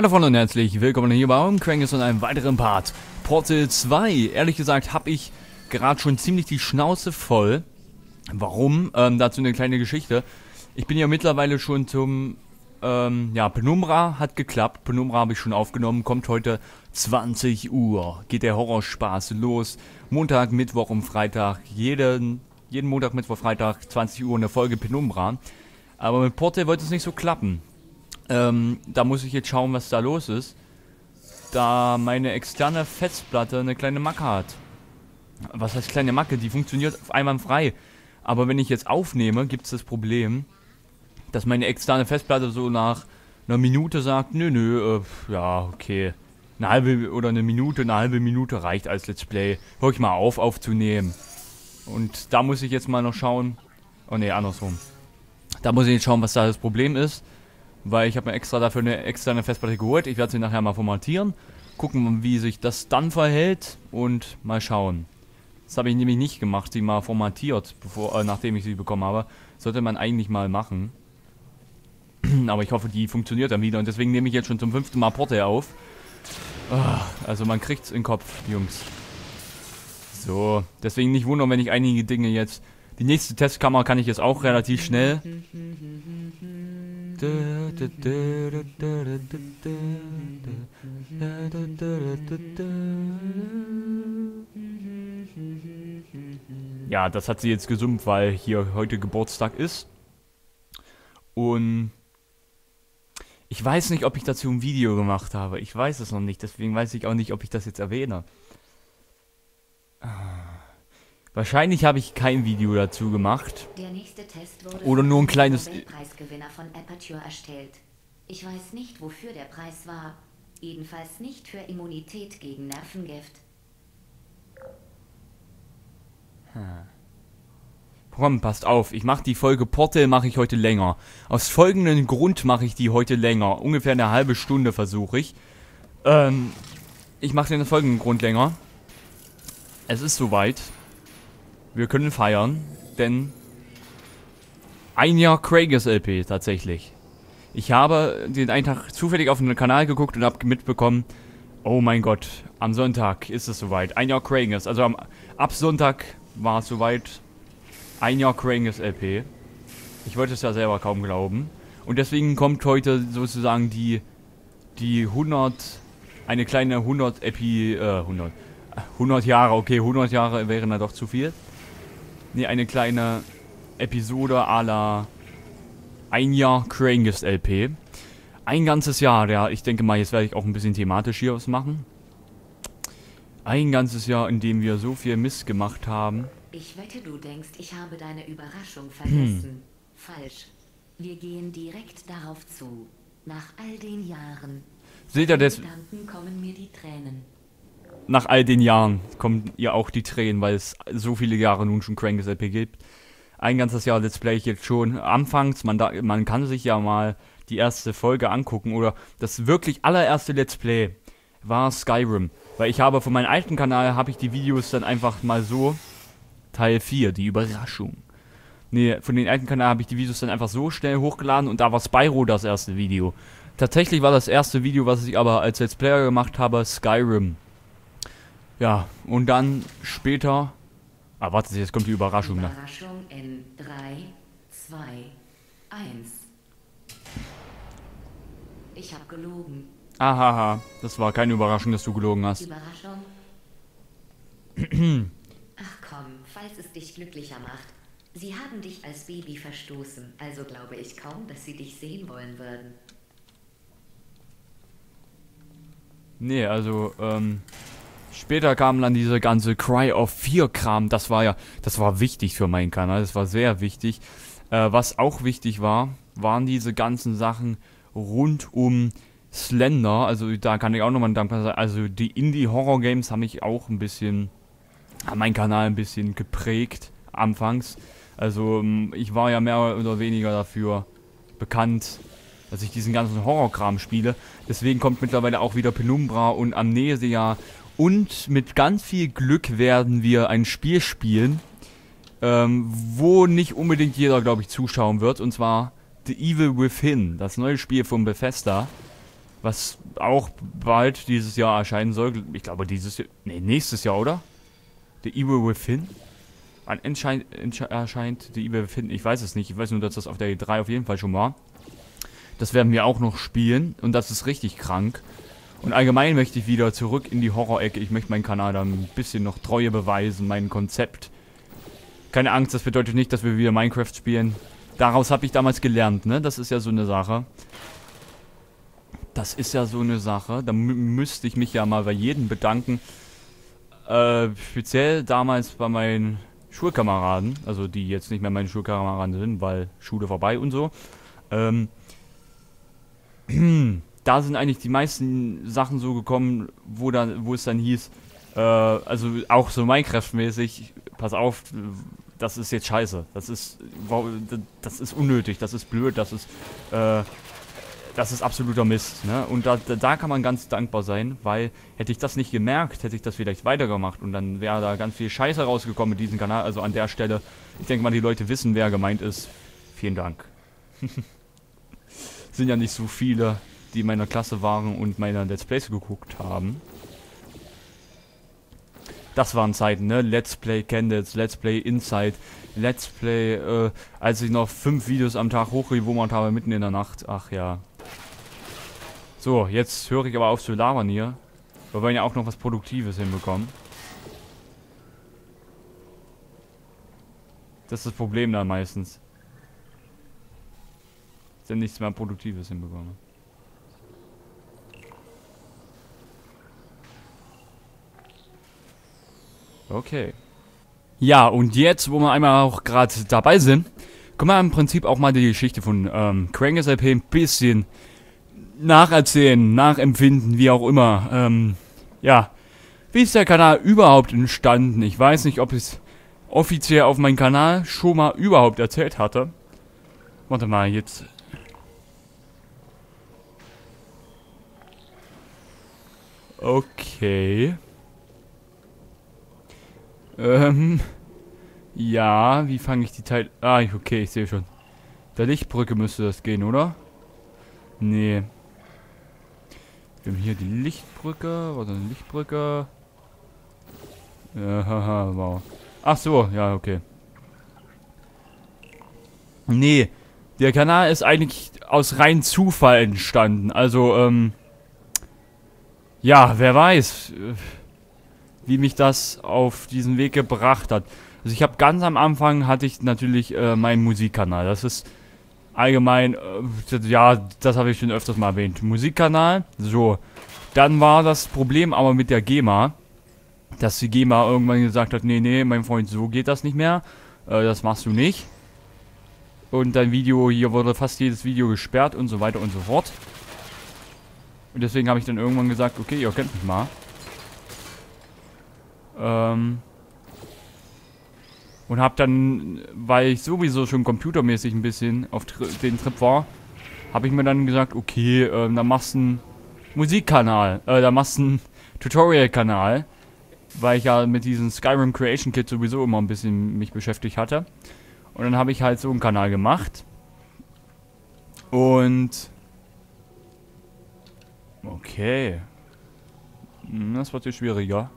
Hallo Freunde und herzlich willkommen hier bei Crankers und einem weiteren Part. Portal 2. Ehrlich gesagt habe ich gerade schon ziemlich die Schnauze voll. Warum? Ähm, dazu eine kleine Geschichte. Ich bin ja mittlerweile schon zum... Ähm, ja, Penumbra hat geklappt. Penumbra habe ich schon aufgenommen. Kommt heute 20 Uhr. Geht der Horrorspaß los. Montag, Mittwoch und Freitag. Jeden, jeden Montag, Mittwoch, Freitag 20 Uhr eine Folge Penumbra. Aber mit Portal wollte es nicht so klappen. Ähm, da muss ich jetzt schauen, was da los ist. Da meine externe Festplatte eine kleine Macke hat. Was heißt kleine Macke? Die funktioniert einwandfrei. Aber wenn ich jetzt aufnehme, gibt es das Problem, dass meine externe Festplatte so nach einer Minute sagt, nö, nö, äh, ja, okay. Eine halbe oder eine Minute, eine halbe Minute reicht als Let's Play. Hör ich mal auf, aufzunehmen. Und da muss ich jetzt mal noch schauen. Oh ne, andersrum. Da muss ich jetzt schauen, was da das Problem ist weil ich habe mir extra dafür eine externe Festplatte geholt. Ich werde sie nachher mal formatieren, gucken, wie sich das dann verhält und mal schauen. Das habe ich nämlich nicht gemacht, sie mal formatiert, bevor, äh, nachdem ich sie bekommen habe. Sollte man eigentlich mal machen. Aber ich hoffe, die funktioniert dann wieder und deswegen nehme ich jetzt schon zum fünften Mal Porte auf. Oh, also man kriegt's in den Kopf, Jungs. So, deswegen nicht wundern, wenn ich einige Dinge jetzt... Die nächste Testkammer kann ich jetzt auch relativ schnell. Ja, das hat sie jetzt gesummt, weil hier heute Geburtstag ist. Und ich weiß nicht, ob ich dazu ein Video gemacht habe. Ich weiß es noch nicht, deswegen weiß ich auch nicht, ob ich das jetzt erwähne. Ah. Wahrscheinlich habe ich kein Video dazu gemacht. Oder nur ein kleines... Preisgewinner von Aperture erstellt. Ich weiß nicht, wofür der Preis war. Jedenfalls nicht für Immunität gegen Nervengift. Hm. Komm, passt auf. Ich mache die Folge Portal mache ich heute länger. Aus folgendem Grund mache ich die heute länger. Ungefähr eine halbe Stunde versuche ich. Ähm, ich mache den folgenden Grund länger. Es ist soweit. Wir können feiern, denn ein Jahr Craiges LP tatsächlich. Ich habe den einen Tag zufällig auf den Kanal geguckt und habe mitbekommen, oh mein Gott, am Sonntag ist es soweit. Ein Jahr Craiges. Also am, ab Sonntag war es soweit. Ein Jahr Craiges LP. Ich wollte es ja selber kaum glauben. Und deswegen kommt heute sozusagen die, die 100, eine kleine 100 Epi, äh, 100, 100 Jahre, okay, 100 Jahre wären da doch zu viel. Ne, eine kleine Episode à la ein Jahr Krangest LP. Ein ganzes Jahr, ja, ich denke mal, jetzt werde ich auch ein bisschen thematisch hier was machen. Ein ganzes Jahr, in dem wir so viel Mist gemacht haben. Ich wette, du denkst, ich habe deine Überraschung vergessen. Hm. Falsch. Wir gehen direkt darauf zu. Nach all den Jahren. Seht ihr das? Gedanken kommen mir die Tränen nach all den Jahren kommen ihr auch die Tränen, weil es so viele Jahre nun schon Crank's LP gibt. Ein ganzes Jahr Let's Play ich jetzt schon. Anfangs, man, da, man kann sich ja mal die erste Folge angucken oder das wirklich allererste Let's Play war Skyrim. Weil ich habe von meinem alten Kanal, habe ich die Videos dann einfach mal so, Teil 4, die Überraschung. Nee, von den alten Kanal habe ich die Videos dann einfach so schnell hochgeladen und da war Spyro das erste Video. Tatsächlich war das erste Video, was ich aber als Let's Player gemacht habe, Skyrim. Ja, und dann später. Ah, warte, jetzt kommt die Überraschung. Überraschung ne? in 3, 2, 1. Ich hab gelogen. Ahaha, das war keine Überraschung, dass du gelogen hast. Überraschung? Ach komm, falls es dich glücklicher macht. Sie haben dich als Baby verstoßen, also glaube ich kaum, dass sie dich sehen wollen würden. Nee, also, ähm, Später kam dann diese ganze Cry of Fear Kram. Das war ja, das war wichtig für meinen Kanal. Das war sehr wichtig. Äh, was auch wichtig war, waren diese ganzen Sachen rund um Slender. Also da kann ich auch nochmal dankbar sein. Also die Indie-Horror-Games haben mich auch ein bisschen, meinen Kanal ein bisschen geprägt anfangs. Also ich war ja mehr oder weniger dafür bekannt, dass ich diesen ganzen Horrorkram spiele. Deswegen kommt mittlerweile auch wieder Penumbra und Amnesia und mit ganz viel Glück werden wir ein Spiel spielen, ähm, wo nicht unbedingt jeder, glaube ich, zuschauen wird. Und zwar The Evil Within, das neue Spiel von Bethesda. Was auch bald dieses Jahr erscheinen soll. Ich glaube dieses Jahr, nee, nächstes Jahr, oder? The Evil Within? An erscheint The Evil Within, ich weiß es nicht. Ich weiß nur, dass das auf der E3 auf jeden Fall schon war. Das werden wir auch noch spielen und das ist richtig krank. Und allgemein möchte ich wieder zurück in die Horror-Ecke. Ich möchte meinen Kanal da ein bisschen noch Treue beweisen, mein Konzept. Keine Angst, das bedeutet nicht, dass wir wieder Minecraft spielen. Daraus habe ich damals gelernt, ne? Das ist ja so eine Sache. Das ist ja so eine Sache. Da müsste ich mich ja mal bei jedem bedanken. Äh, speziell damals bei meinen Schulkameraden, also die jetzt nicht mehr meine Schulkameraden sind, weil Schule vorbei und so. Ähm, da sind eigentlich die meisten Sachen so gekommen, wo dann, wo es dann hieß, äh, also auch so Minecraft-mäßig, pass auf, das ist jetzt scheiße, das ist, das ist unnötig, das ist blöd, das ist, äh, das ist absoluter Mist, ne? Und da, da kann man ganz dankbar sein, weil hätte ich das nicht gemerkt, hätte ich das vielleicht weitergemacht und dann wäre da ganz viel Scheiße rausgekommen mit diesem Kanal. Also an der Stelle, ich denke mal, die Leute wissen, wer gemeint ist. Vielen Dank. Sind ja nicht so viele, die in meiner Klasse waren und meine Let's Plays geguckt haben. Das waren Zeiten, ne? Let's Play Candles, Let's Play Inside, Let's Play, äh, als ich noch fünf Videos am Tag hochgewummert habe, mitten in der Nacht. Ach ja. So, jetzt höre ich aber auf zu labern hier. Wir wollen ja auch noch was Produktives hinbekommen. Das ist das Problem da meistens. Dass ich nichts mehr Produktives hinbekomme. Okay. Ja, und jetzt, wo wir einmal auch gerade dabei sind, können wir im Prinzip auch mal die Geschichte von ähm, Crankus LP ein bisschen nacherzählen, nachempfinden, wie auch immer. Ähm, ja, wie ist der Kanal überhaupt entstanden? Ich weiß nicht, ob ich es offiziell auf meinem Kanal schon mal überhaupt erzählt hatte. Warte mal, jetzt... Okay. Ähm... Ja, wie fange ich die Teil... Ah, okay, ich sehe schon. Der Lichtbrücke müsste das gehen, oder? Nee. Wir haben hier die Lichtbrücke. Ist eine Lichtbrücke? Ja, haha, wow. Ach so, ja, okay. Nee, der Kanal ist eigentlich aus rein Zufall entstanden. Also, ähm... Ja, wer weiß, äh, wie mich das auf diesen Weg gebracht hat. Also ich habe ganz am Anfang hatte ich natürlich äh, meinen Musikkanal. Das ist allgemein, äh, ja, das habe ich schon öfters mal erwähnt. Musikkanal, so. Dann war das Problem aber mit der GEMA, dass die GEMA irgendwann gesagt hat, nee, nee, mein Freund, so geht das nicht mehr. Äh, das machst du nicht. Und dein Video, hier wurde fast jedes Video gesperrt und so weiter und so fort. Und deswegen habe ich dann irgendwann gesagt, okay, ihr kennt mich mal. Ähm, und habe dann, weil ich sowieso schon computermäßig ein bisschen auf den Trip war, habe ich mir dann gesagt, okay, äh, dann machst du einen Musikkanal, äh, da machst du einen Tutorial-Kanal, weil ich ja mit diesem Skyrim Creation Kit sowieso immer ein bisschen mich beschäftigt hatte. Und dann habe ich halt so einen Kanal gemacht. Und... Okay. Hm, das wird hier schwieriger.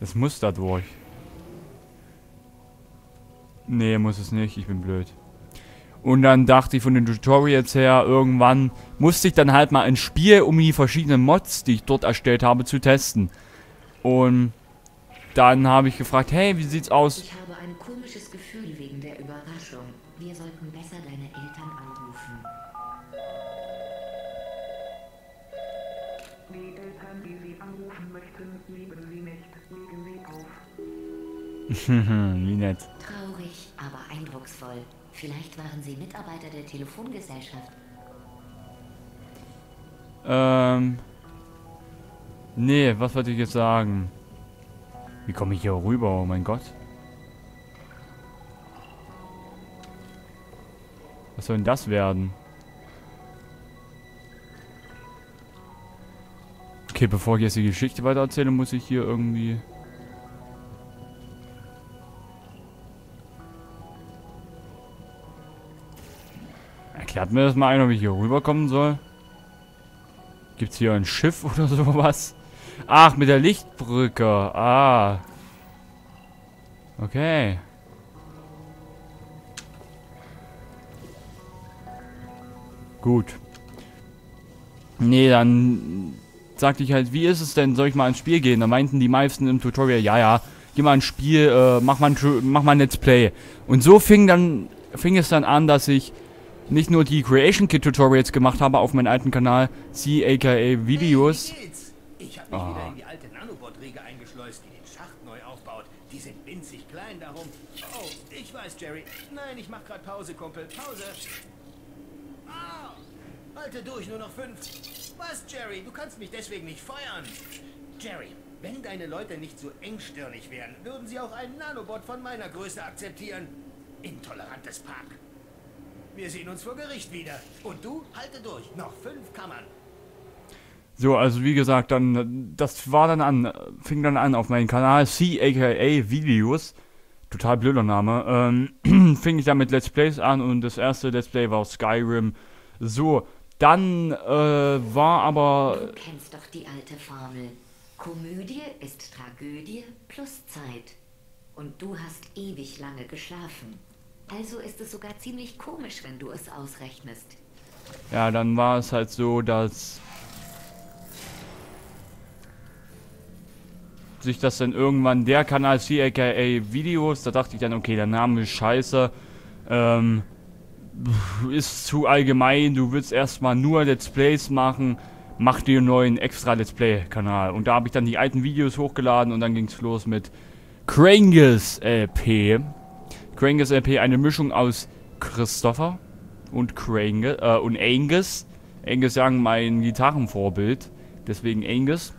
Es muss da durch. Nee, muss es nicht. Ich bin blöd. Und dann dachte ich von den Tutorials her, irgendwann musste ich dann halt mal ein Spiel, um die verschiedenen Mods, die ich dort erstellt habe, zu testen. Und dann habe ich gefragt, hey, wie sieht's aus? Ich habe ein komisches Gefühl wegen der Überraschung. Wir sollten besser deine Eltern anrufen. Die Eltern, die Sie anrufen möchten, lieben Sie Wie nett. Traurig, aber eindrucksvoll. Vielleicht waren Sie Mitarbeiter der Telefongesellschaft. Ähm. Nee, was wollte ich jetzt sagen? Wie komme ich hier rüber? Oh mein Gott. Was soll denn das werden? Okay, bevor ich jetzt die Geschichte weiter erzähle, muss ich hier irgendwie... Erklärt mir das mal einer, wie ich hier rüberkommen soll? Gibt's hier ein Schiff oder sowas? Ach, mit der Lichtbrücke. Ah. Okay. Gut. Nee, dann sagte ich halt, wie ist es denn, soll ich mal ins Spiel gehen? Da meinten die meisten im Tutorial, ja, ja, geh mal ins Spiel, äh, mach, mal ein, mach mal ein Let's Play. Und so fing dann, fing es dann an, dass ich nicht nur die Creation Kit Tutorials gemacht habe auf meinem alten Kanal, C aka Videos. Hey? Ich habe mich Ah. wieder in die alte Nanobot-Riege eingeschleust, die den Schacht neu aufbaut. Die sind winzig klein, darum... Oh, ich weiß, Jerry. Nein, ich mach grad Pause, Kumpel. Pause. Ah, halte durch, nur noch fünf. Was, Jerry? Du kannst mich deswegen nicht feuern. Jerry, wenn deine Leute nicht so engstirnig wären, würden sie auch einen Nanobot von meiner Größe akzeptieren. Intolerantes Pack. Wir sehen uns vor Gericht wieder. Und du, halte durch. Noch fünf Kammern. So, also wie gesagt, dann, das war dann an, fing dann an auf meinem Kanal, C aka Videos. Total blöder Name. Ähm, fing ich dann mit Let's Plays an und das erste Let's Play war Skyrim. So, dann äh, war aber Du kennst doch die alte Formel. Komödie ist Tragödie plus Zeit. Und du hast ewig lange geschlafen. Also ist es sogar ziemlich komisch, wenn du es ausrechnest. Ja, dann war es halt so, dass sich das dann irgendwann der Kanal CAKA Videos, da dachte ich dann, okay, der Name ist scheiße, ähm, ist zu allgemein, du willst erstmal nur Let's Plays machen, mach dir einen neuen extra Let's Play Kanal. Und da habe ich dann die alten Videos hochgeladen und dann ging es los mit Krangus LP. Krangus LP, eine Mischung aus Christopher und Krangus, äh, und Angus. Angus Young mein Gitarrenvorbild, deswegen Angus.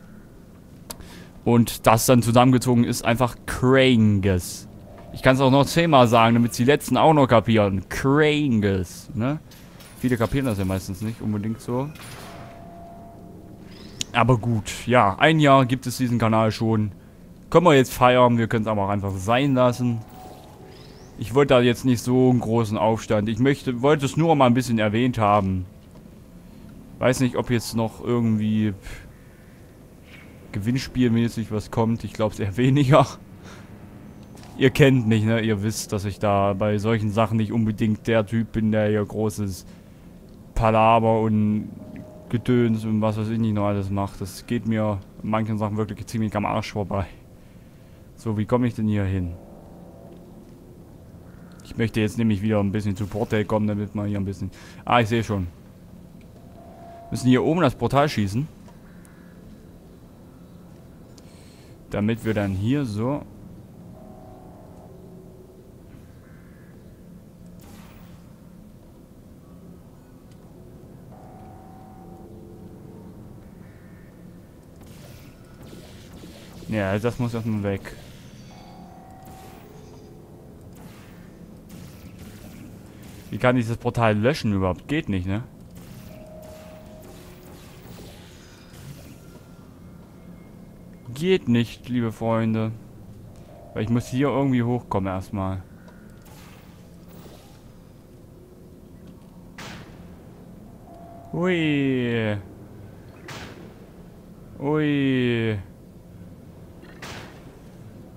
Und das dann zusammengezogen ist einfach Krangus. Ich kann es auch noch zehnmal sagen, damit die letzten auch noch kapieren. Krangus, ne? Viele kapieren das ja meistens nicht unbedingt so. Aber gut, ja, ein Jahr gibt es diesen Kanal schon. Können wir jetzt feiern, wir können es aber auch einfach sein lassen. Ich wollte da jetzt nicht so einen großen Aufstand. Ich möchte, wollte es nur mal ein bisschen erwähnt haben. Weiß nicht, ob jetzt noch irgendwie gewinnspielmäßig was kommt. Ich glaube es eher weniger. Ihr kennt mich, ne? Ihr wisst, dass ich da bei solchen Sachen nicht unbedingt der Typ bin, der hier großes Palaver und Gedöns und was weiß ich nicht noch alles macht. Das geht mir in manchen Sachen wirklich ziemlich am Arsch vorbei. So, wie komme ich denn hier hin? Ich möchte jetzt nämlich wieder ein bisschen zu Portal kommen, damit man hier ein bisschen... Ah, ich sehe schon. Müssen hier oben das Portal schießen. Damit wir dann hier so... Ja, das muss erstmal weg. Wie kann ich das Portal löschen überhaupt? Geht nicht, ne? Geht nicht, liebe Freunde. Weil ich muss hier irgendwie hochkommen erstmal. Ui. Ui.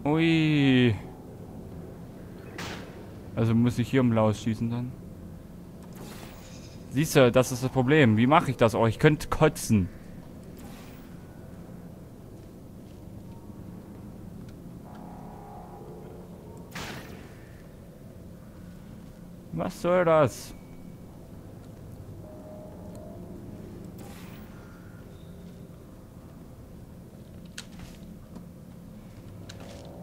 Ui. Also muss ich hier im Blaues schießen dann? Siehst du, das ist das Problem. Wie mache ich das auch? Ich könnte kotzen. Was soll das?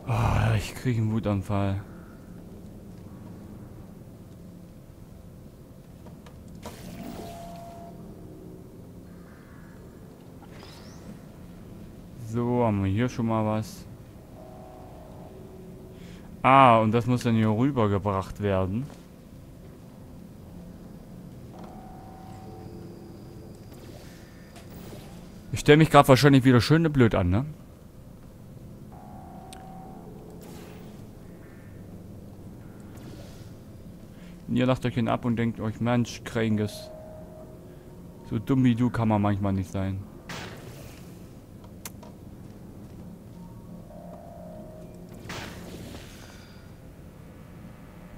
Oh, ich kriege einen Wutanfall. So, haben wir hier schon mal was. Ah, und das muss dann hier rübergebracht werden. Ich stelle mich gerade wahrscheinlich wieder schön blöd an, ne? ihr lacht euch ihn ab und denkt euch, Mensch, Kränges. So dumm wie du kann man manchmal nicht sein.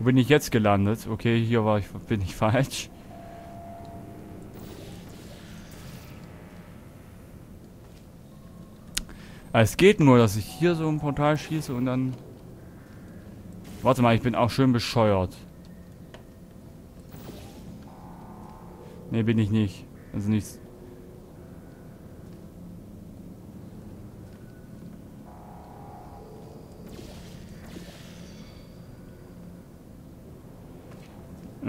Bin ich jetzt gelandet? Okay, hier war ich, bin ich falsch. Es geht nur, dass ich hier so ein Portal schieße und dann... Warte mal, ich bin auch schön bescheuert. Ne, bin ich nicht. Also nichts.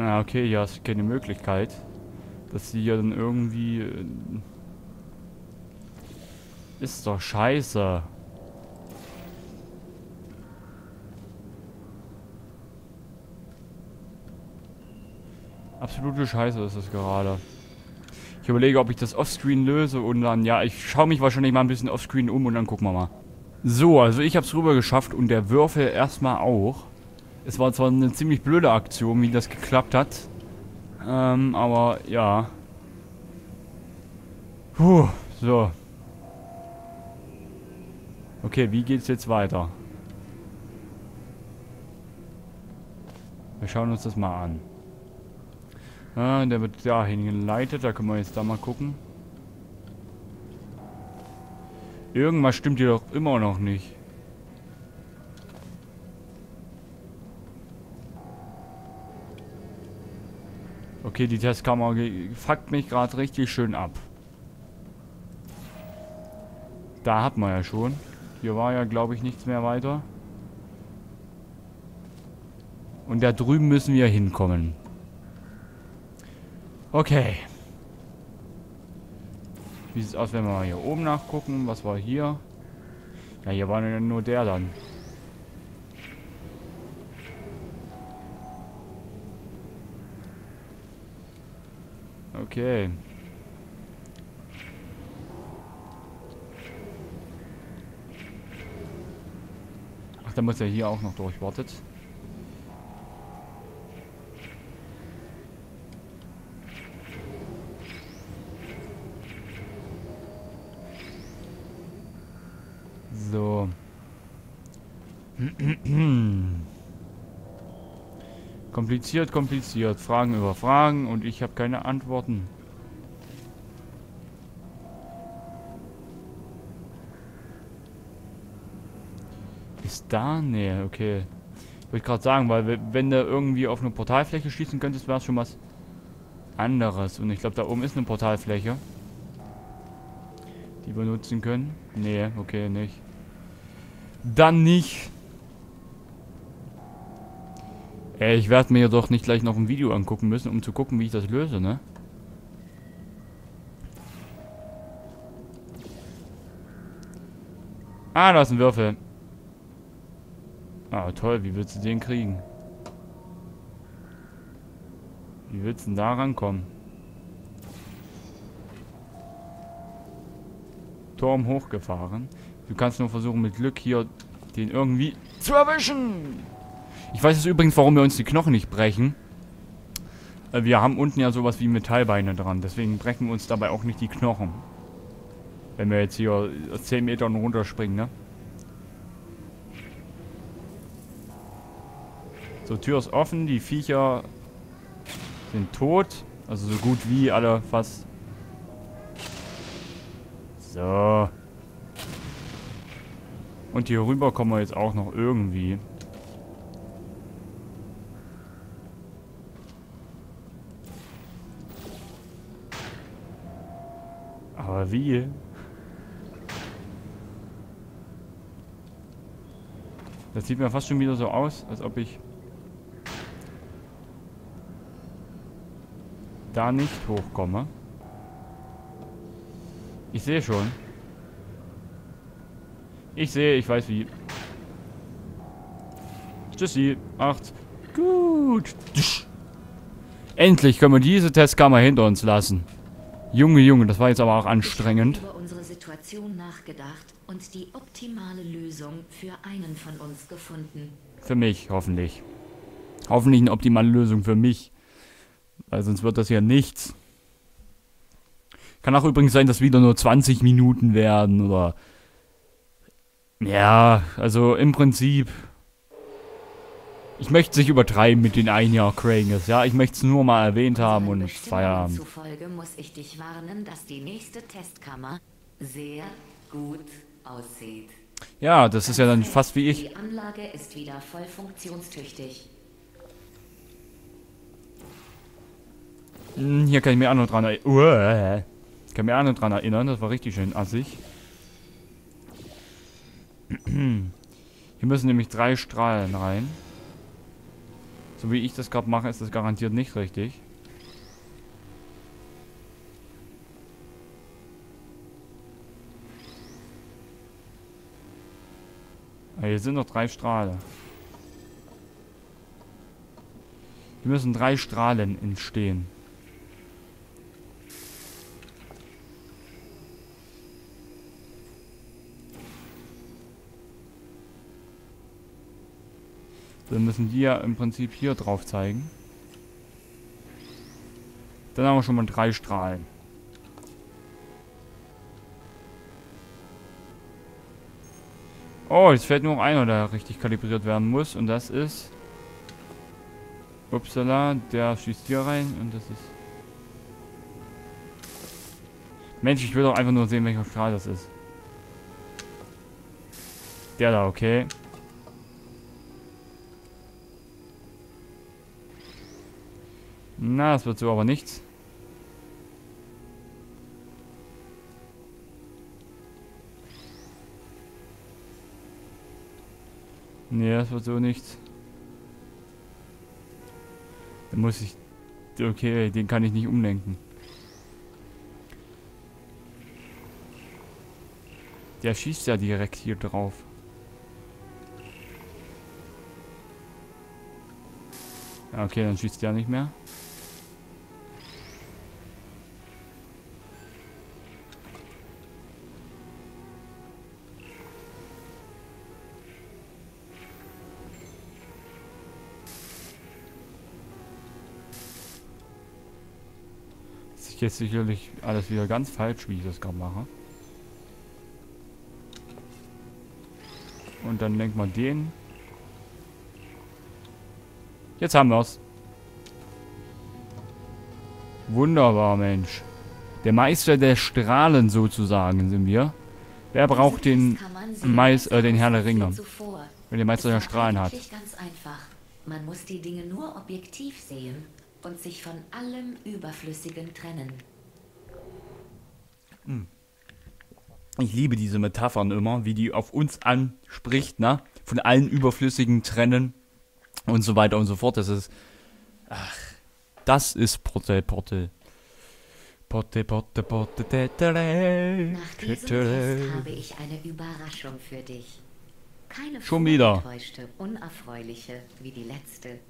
Ah, okay, ja, ist keine Möglichkeit, dass sie ja dann irgendwie... Äh, ist doch scheiße. Absolute Scheiße ist es gerade. Ich überlege, ob ich das Offscreen löse und dann, ja, ich schaue mich wahrscheinlich mal ein bisschen Offscreen um und dann gucken wir mal. So, also ich habe es rüber geschafft und der Würfel erstmal auch. Es war zwar eine ziemlich blöde Aktion, wie das geklappt hat. Ähm, aber ja. Puh, so. Okay, wie geht's jetzt weiter? Wir schauen uns das mal an. Ah, der wird dahin geleitet, da können wir jetzt da mal gucken. Irgendwas stimmt hier doch immer noch nicht. Okay, die Testkamera fuckt mich gerade richtig schön ab. Da hat man ja schon. Hier war ja, glaube ich, nichts mehr weiter. Und da drüben müssen wir hinkommen. Okay. Wie sieht es aus, wenn wir mal hier oben nachgucken? Was war hier? Ja, hier war nur der dann. Okay. Ach, da muss er hier auch noch durch. Wartet. Kompliziert, kompliziert. Fragen über Fragen und ich habe keine Antworten. Ist da? Nee, okay. Wollte ich gerade sagen, weil wenn du irgendwie auf eine Portalfläche schießen könntest, wäre es schon was anderes. Und ich glaube, da oben ist eine Portalfläche. Die wir nutzen können. Nee, okay, nicht. Dann nicht. Ey, ich werde mir doch nicht gleich noch ein Video angucken müssen, um zu gucken, wie ich das löse, ne? Ah, da ist ein Würfel. Ah, toll. Wie willst du den kriegen? Wie willst du denn da rankommen? Turm hochgefahren. Du kannst nur versuchen, mit Glück hier den irgendwie zu erwischen. Ich weiß jetzt übrigens, warum wir uns die Knochen nicht brechen. Äh, wir haben unten ja sowas wie Metallbeine dran. Deswegen brechen wir uns dabei auch nicht die Knochen. Wenn wir jetzt hier 10 Metern runterspringen, ne? So, Tür ist offen. Die Viecher sind tot. Also so gut wie alle fast. So. Und hier rüber kommen wir jetzt auch noch irgendwie. Aber wie? Das sieht mir fast schon wieder so aus, als ob ich da nicht hochkomme. Ich sehe schon. Ich sehe, ich weiß wie. Tschüssi. Acht. Gut. Endlich können wir diese Testkammer hinter uns lassen. Junge, Junge, das war jetzt aber auch anstrengend. Ich habe über unsere Situation nachgedacht und die optimale Lösung für einen von uns gefunden. Für mich, hoffentlich. Hoffentlich eine optimale Lösung für mich. Weil sonst wird das ja nichts. Kann auch übrigens sein, dass wieder nur 20 Minuten werden oder. Ja, also im Prinzip. Ich möchte es nicht übertreiben mit den ein Jahr Krangers, ja. Ich möchte es nur mal erwähnt haben und Feierabend. Zufolge muss ich dich warnen, dass die nächste Testkammer sehr gut aussieht. Ja, das ist ja dann fast wie ich. Die Anlage ist wieder voll funktionstüchtig. Hm, Hier kann ich mich auch noch dran erinnern. Uah. Ich kann mich auch noch dran erinnern, das war richtig schön assig. Hier müssen nämlich drei Strahlen rein. So wie ich das gerade mache, ist das garantiert nicht richtig. Ah, Hier sind noch drei Strahlen. Hier müssen drei Strahlen entstehen. Dann müssen die ja im Prinzip hier drauf zeigen. Dann haben wir schon mal drei Strahlen. Oh, jetzt fällt nur noch einer, der richtig kalibriert werden muss. Und das ist... Upsala, der schießt hier rein und das ist... Mensch, ich will doch einfach nur sehen, welcher Strahl das ist. Der da, okay. Na, das wird so aber nichts. Nee, das wird so nichts. Dann muss ich... Okay, den kann ich nicht umlenken. Der schießt ja direkt hier drauf. Okay, dann schießt der nicht mehr. Jetzt sicherlich alles wieder ganz falsch, wie ich das gerade mache. Und dann lenkt man den. Jetzt haben wir's. Wunderbar, Mensch. Der Meister der Strahlen sozusagen sind wir. Wer braucht den Mais, äh, den Herr der Ringe? Wenn der Meister der Strahlen hat. ganz einfach. Man muss die Dinge nur objektiv sehen und sich von allem Überflüssigen trennen. Ich liebe diese Metaphern immer, wie die auf uns anspricht, ne? Von allen Überflüssigen trennen und so weiter und so fort. Das ist. Ach, das ist Porte, Porte. Porte, Porte, Porte, Tetere. Nach diesem Test habe ich eine Überraschung für dich. Keine Schon wieder. unerfreuliche wie die letzte.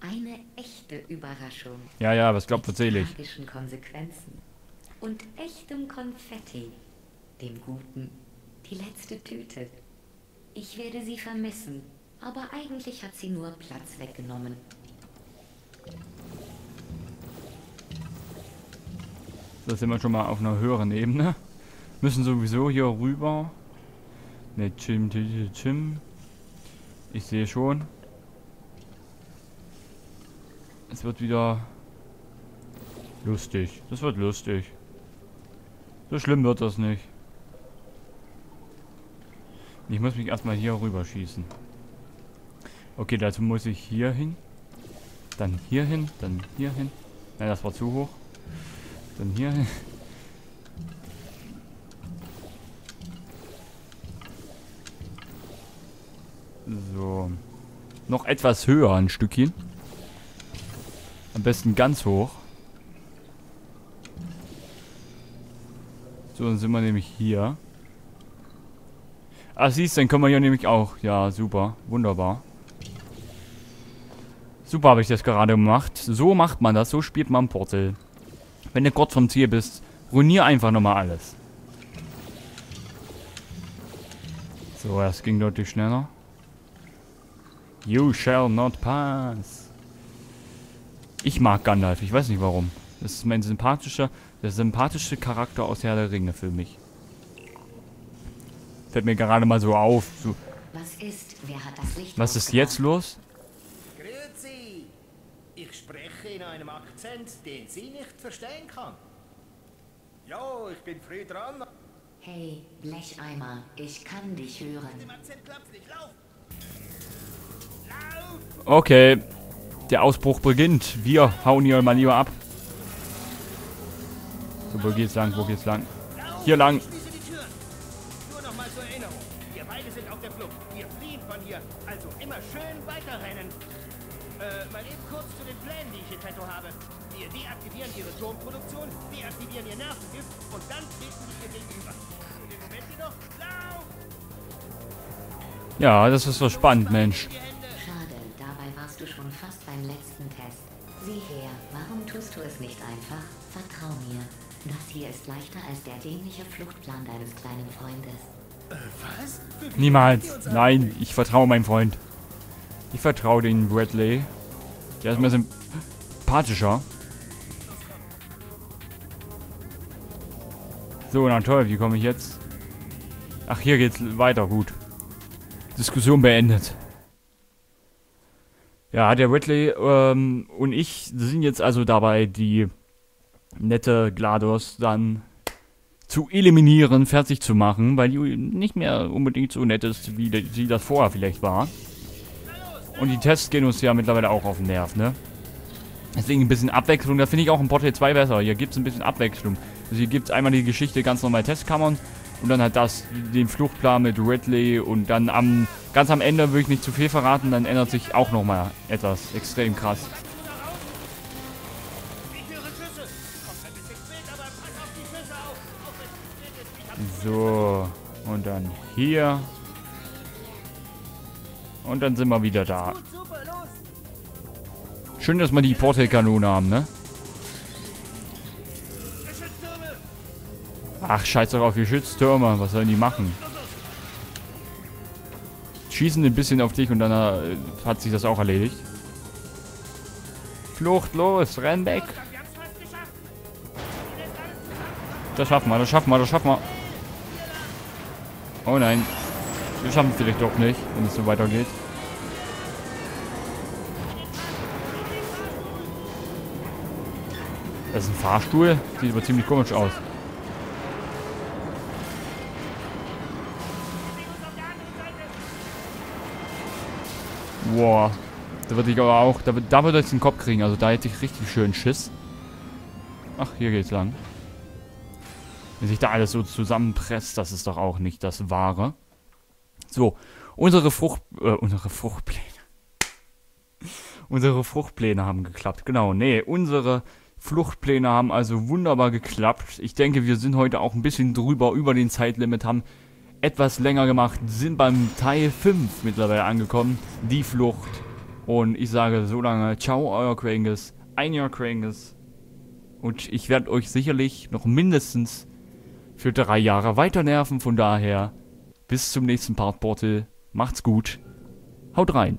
Eine echte Überraschung. Ja, ja, was glaubt, erzähle ich. tragischen Konsequenzen. Und echtem Konfetti. Dem Guten. Die letzte Tüte. Ich werde sie vermissen, aber eigentlich hat sie nur Platz weggenommen. Da sind wir schon mal auf einer höheren Ebene. Müssen sowieso hier rüber. Ne, Chim, Chim, Chim. Ich sehe schon. Es wird wieder lustig. Das wird lustig. So schlimm wird das nicht. Ich muss mich erstmal hier rüber schießen. Okay, dazu muss ich hier hin. Dann hier hin. Dann hier hin. Nein, das war zu hoch. Dann hier hin. So. Noch etwas höher ein Stückchen. Am besten ganz hoch. So, dann sind wir nämlich hier. Ah, siehst, dann können wir hier nämlich auch. Ja, super. Wunderbar. Super habe ich das gerade gemacht. So macht man das. So spielt man Portal. Wenn du kurz vom Ziel bist, ruinier einfach nochmal alles. So, das ging deutlich schneller. You shall not pass. Ich mag Gandalf, ich weiß nicht warum. Das ist mein sympathischer, der sympathische Charakter aus Herr der Ringe für mich. Fällt mir gerade mal so auf. So, Was ist? Wer hat das Licht was ist jetzt los? Grüezi! Ich spreche in einem Akzent, den sie nicht verstehen kann. Jo, ich bin früh dran. Hey, Blecheimer, ich kann dich hören. Okay. Der Ausbruch beginnt. Wir hauen hier mal lieber ab. So, wo geht's lang? Wo geht's lang? Hier lang. Also immer schön weiterrennen. Äh, mal eben kurz zu den Plänen, die ich in petto habe. Wir deaktivieren ihre Turmproduktion, deaktivieren ihr Nervengift und dann treten wir ihr gegenüber. Für den Moment jedoch, lauf! Ja, das ist so spannend, Mensch. Warum tust du es nicht einfach? Vertrau mir. Das hier ist leichter als der dämliche Fluchtplan deines kleinen Freundes. Was? Niemals. Nein, ich vertraue meinem Freund. Ich vertraue den Bradley. Der ist mir sympathischer. So, na toll, wie komme ich jetzt? Ach, hier geht's weiter, gut. Diskussion beendet. Ja, der Ridley ähm, und ich sind jetzt also dabei, die nette GLaDOS dann zu eliminieren, fertig zu machen, weil die nicht mehr unbedingt so nett ist, wie sie das vorher vielleicht war. Und die Tests gehen uns ja mittlerweile auch auf den Nerv, ne? Deswegen ein bisschen Abwechslung, da finde ich auch im Portal 2 besser. Hier gibt es ein bisschen Abwechslung. Also hier gibt es einmal die Geschichte ganz normal Testkammern und dann halt das, den Fluchtplan mit Ridley und dann am ganz am Ende würde ich nicht zu viel verraten, dann ändert sich auch nochmal etwas extrem krass. So, und dann hier. Und dann sind wir wieder da. Schön, dass wir die Portal-Kanone haben, ne? Ach, scheiß doch auf die Schütztürme. Was sollen die machen? Schießen ein bisschen auf dich und dann äh, hat sich das auch erledigt. Flucht los, renn weg. Das schaffen wir, das schaffen wir, das schaffen wir. Oh nein. Wir schaffen es vielleicht doch nicht, wenn es so weitergeht. Das ist ein Fahrstuhl. Sieht aber ziemlich komisch aus. Boah. Da würde ich aber auch, da, da würde ich den Kopf kriegen. Also da hätte ich richtig schön Schiss. Ach, hier geht's lang. Wenn sich da alles so zusammenpresst, das ist doch auch nicht das Wahre. So, unsere Frucht, äh, unsere Fruchtpläne. unsere Fruchtpläne haben geklappt. Genau, nee, unsere Fluchtpläne haben also wunderbar geklappt. Ich denke, wir sind heute auch ein bisschen drüber, über den Zeitlimit, haben etwas länger gemacht, sind beim Teil 5 mittlerweile angekommen, die Flucht. Und ich sage so lange, ciao, euer Quangus, ein Jahr Quangus. Und ich werde euch sicherlich noch mindestens für drei Jahre weiter nerven. Von daher, bis zum nächsten Part Portal. Macht's gut. Haut rein.